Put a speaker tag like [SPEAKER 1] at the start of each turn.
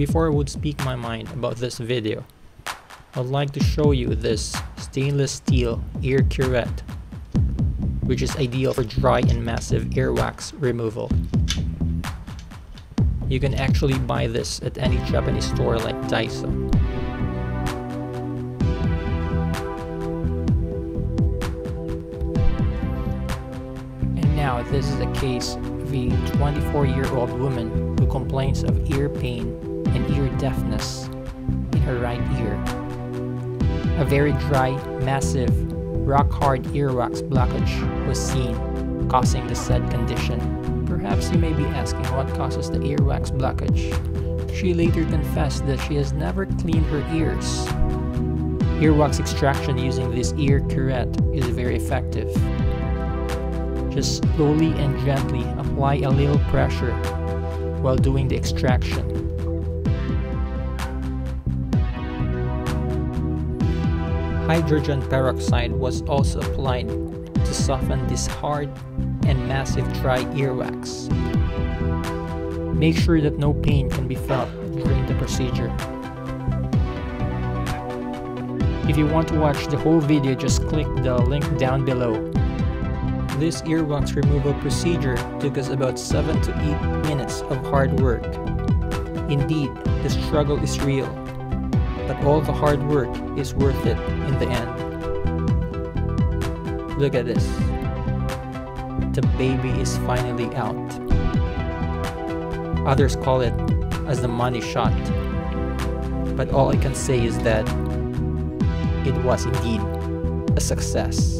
[SPEAKER 1] Before I would speak my mind about this video, I'd like to show you this stainless steel ear curette which is ideal for dry and massive earwax removal. You can actually buy this at any Japanese store like Daiso. And now this is a case of a 24 year old woman who complains of ear pain and ear deafness in her right ear. A very dry, massive rock-hard earwax blockage was seen, causing the said condition. Perhaps you may be asking what causes the earwax blockage. She later confessed that she has never cleaned her ears. Earwax extraction using this ear curette is very effective. Just slowly and gently apply a little pressure while doing the extraction. Hydrogen peroxide was also applied to soften this hard and massive dry earwax. Make sure that no pain can be felt during the procedure. If you want to watch the whole video, just click the link down below. This earwax removal procedure took us about 7 to 8 minutes of hard work. Indeed, the struggle is real but all the hard work is worth it in the end. Look at this. The baby is finally out. Others call it as the money shot. But all I can say is that it was indeed a success.